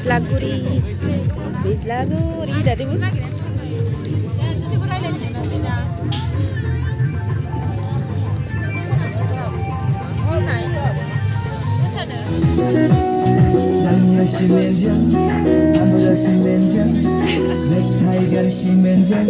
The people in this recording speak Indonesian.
bislaguri bislaguri, Dari Bu. Oh, 신면장